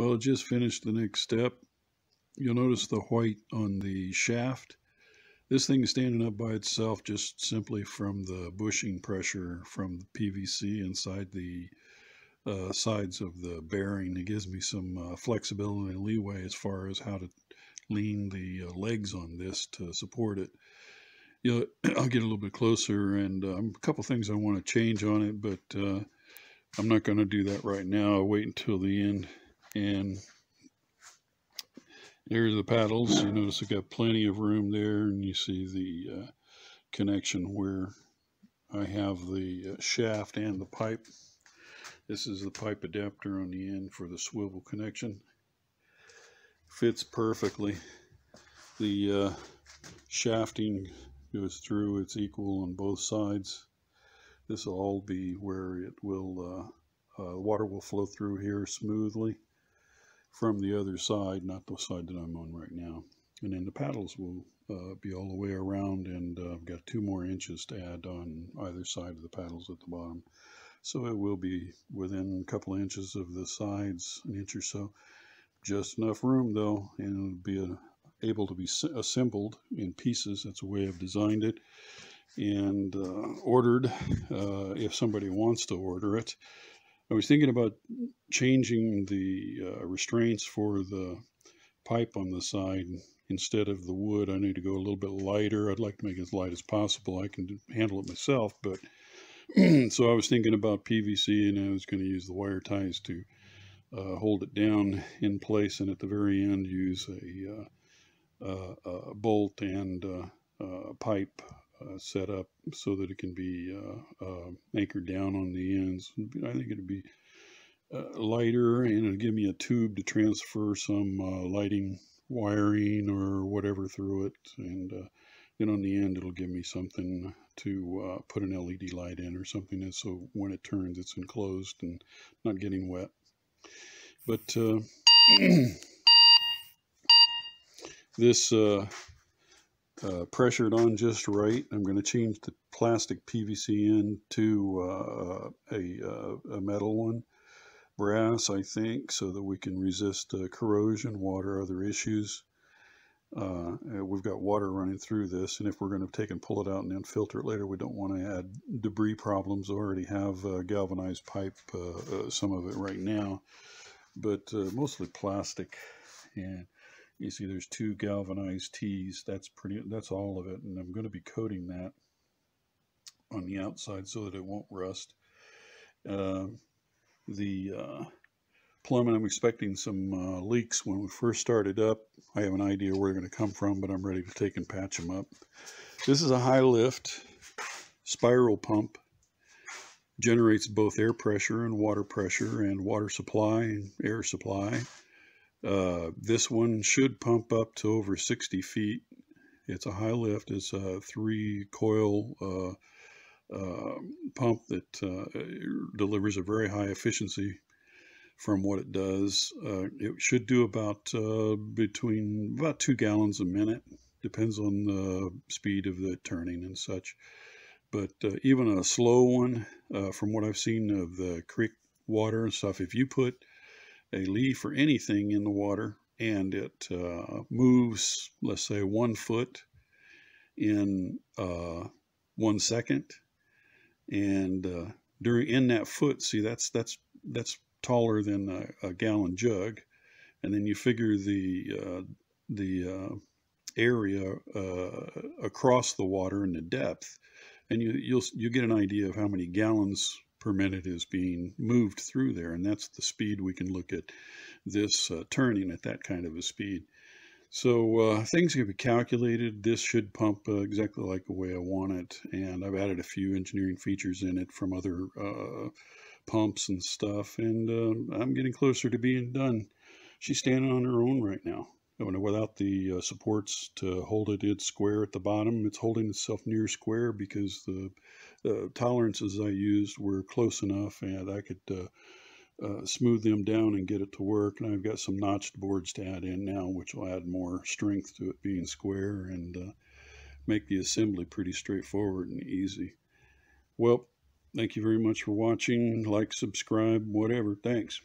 Well, just finished the next step. You'll notice the white on the shaft. This thing is standing up by itself just simply from the bushing pressure from the PVC inside the uh, sides of the bearing. It gives me some uh, flexibility and leeway as far as how to lean the uh, legs on this to support it. You know, I'll get a little bit closer and um, a couple things I want to change on it, but uh, I'm not going to do that right now. I'll wait until the end and there's the paddles. You notice I've got plenty of room there, and you see the uh, connection where I have the uh, shaft and the pipe. This is the pipe adapter on the end for the swivel connection. Fits perfectly. The uh, shafting goes through, it's equal on both sides. This will all be where it will, uh, uh, water will flow through here smoothly from the other side, not the side that I'm on right now. And then the paddles will uh, be all the way around and uh, I've got two more inches to add on either side of the paddles at the bottom. So it will be within a couple of inches of the sides, an inch or so. Just enough room though, and it'll be a, able to be assembled in pieces. That's the way I've designed it and uh, ordered uh, if somebody wants to order it. I was thinking about changing the uh, restraints for the pipe on the side instead of the wood. I need to go a little bit lighter. I'd like to make it as light as possible. I can handle it myself, but so I was thinking about PVC and I was going to use the wire ties to uh, hold it down in place and at the very end use a, uh, a bolt and uh, pipe uh, set up so that it can be uh, uh, anchored down on the ends. I think it'd be uh, lighter and it'll give me a tube to transfer some lighting wiring or whatever through it. And then on the end, it'll give me something to put an LED light in or something that so when it turns, it's enclosed and not getting wet. But this uh, pressured on just right. I'm going to change the plastic PVC end to uh, a, uh, a, metal one, brass, I think, so that we can resist uh, corrosion, water, other issues. Uh, we've got water running through this, and if we're going to take and pull it out and then filter it later, we don't want to add debris problems. We already have uh, galvanized pipe, some of it right now, but mostly plastic. And you see there's two galvanized T's. That's pretty, that's all of it. And I'm going to be coating that on the outside so that it won't rust. Uh, the uh, plumbing, I'm expecting some uh, leaks when we first started up. I have an idea where they're going to come from, but I'm ready to take and patch them up. This is a high lift spiral pump. Generates both air pressure and water pressure and water supply and air supply. Uh, this one should pump up to over 60 feet. It's a high lift. It's a three coil uh, uh, pump that uh, delivers a very high efficiency from what it does. Uh, it should do about uh, between about two gallons a minute. Depends on the speed of the turning and such. But even a slow one, from what I've seen of the creek water and stuff, if you put a leaf or anything in the water and it uh, moves, let's say, one foot in uh, one second, and uh, during in that foot, see that's that's that's taller than a, a gallon jug, and then you figure the uh, the uh, area uh, across the water and the depth, and you you'll you get an idea of how many gallons per minute is being moved through there. And that's the speed we can look at this uh, turning at that kind of a speed. So uh, things can be calculated. This should pump uh, exactly like the way I want it. And I've added a few engineering features in it from other uh, pumps and stuff. And uh, I'm getting closer to being done. She's standing on her own right now. Without the uh, supports to hold it, it's square at the bottom. It's holding itself near square because the the tolerances I used were close enough and I could uh, uh, smooth them down and get it to work. And I've got some notched boards to add in now, which will add more strength to it being square and uh, make the assembly pretty straightforward and easy. Well, thank you very much for watching. Like, subscribe, whatever. Thanks.